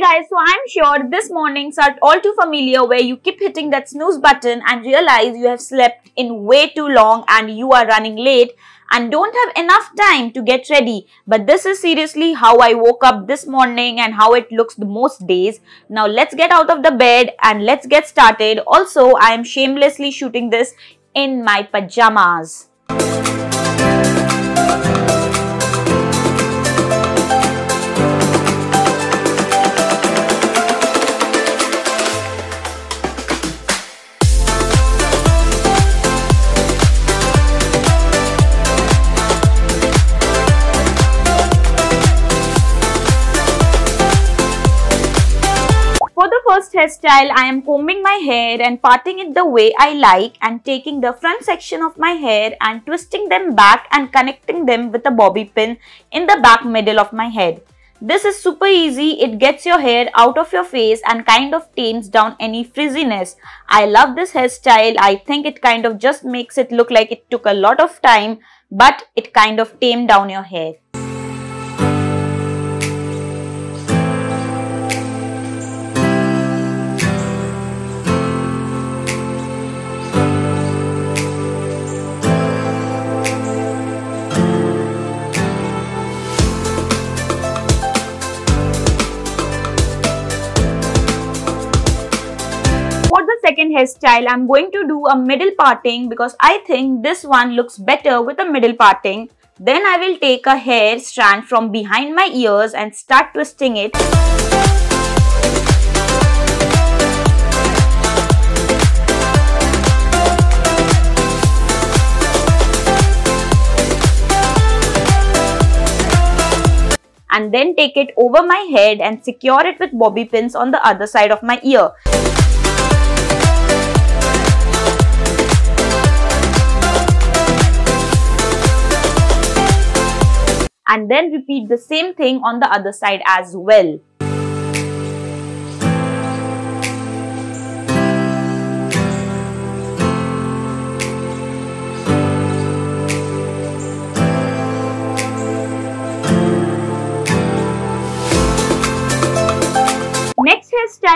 guys, so I'm sure this mornings are all too familiar where you keep hitting that snooze button and realize you have slept in way too long and you are running late and don't have enough time to get ready. But this is seriously how I woke up this morning and how it looks the most days. Now let's get out of the bed and let's get started. Also, I am shamelessly shooting this in my pajamas. First hairstyle, I am combing my hair and parting it the way I like and taking the front section of my hair and twisting them back and connecting them with a bobby pin in the back middle of my head. This is super easy, it gets your hair out of your face and kind of tames down any frizziness. I love this hairstyle, I think it kind of just makes it look like it took a lot of time but it kind of tamed down your hair. Second hairstyle, I'm going to do a middle parting because I think this one looks better with a middle parting. Then I will take a hair strand from behind my ears and start twisting it. And then take it over my head and secure it with bobby pins on the other side of my ear. And then repeat the same thing on the other side as well.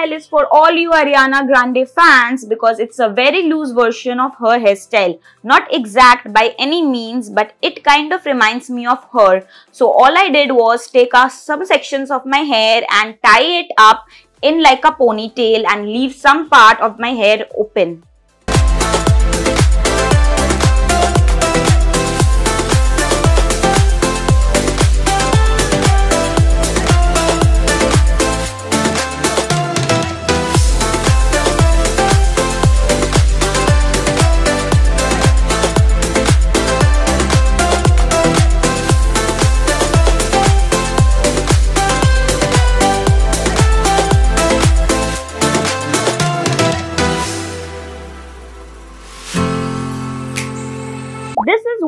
Hairstyle is for all you Ariana Grande fans because it's a very loose version of her hairstyle. Not exact by any means but it kind of reminds me of her. So all I did was take some sections of my hair and tie it up in like a ponytail and leave some part of my hair open.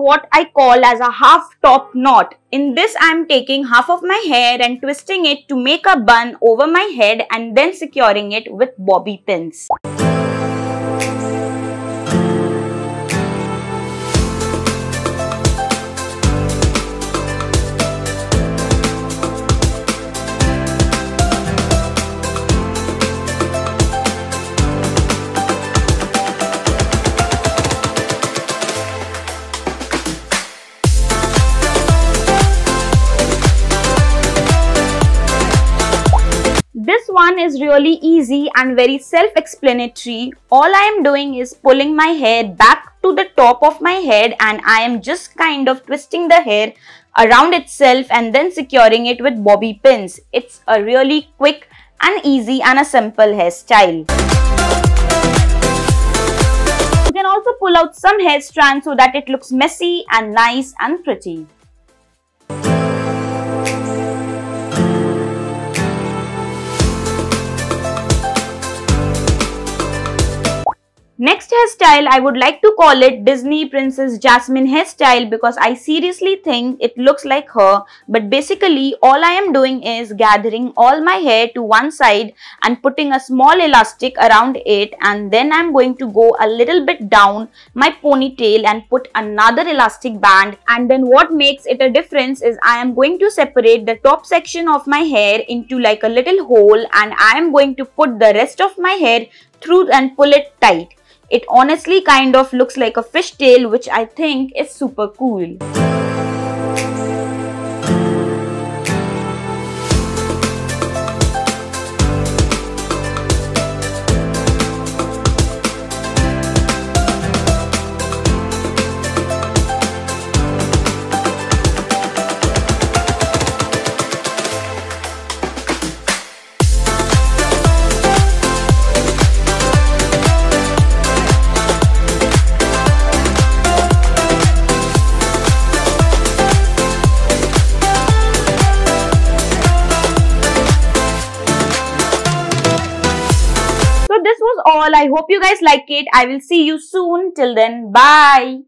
What I call as a half top knot. In this I am taking half of my hair and twisting it to make a bun over my head and then securing it with bobby pins. One is really easy and very self-explanatory. All I am doing is pulling my hair back to the top of my head and I am just kind of twisting the hair around itself and then securing it with bobby pins. It's a really quick and easy and a simple hairstyle. You can also pull out some hair strands so that it looks messy and nice and pretty. Next hairstyle, I would like to call it Disney Princess Jasmine hairstyle because I seriously think it looks like her. But basically, all I am doing is gathering all my hair to one side and putting a small elastic around it and then I'm going to go a little bit down my ponytail and put another elastic band and then what makes it a difference is I am going to separate the top section of my hair into like a little hole and I am going to put the rest of my hair through and pull it tight. It honestly kind of looks like a fishtail which I think is super cool. All. I hope you guys like it. I will see you soon. Till then, bye.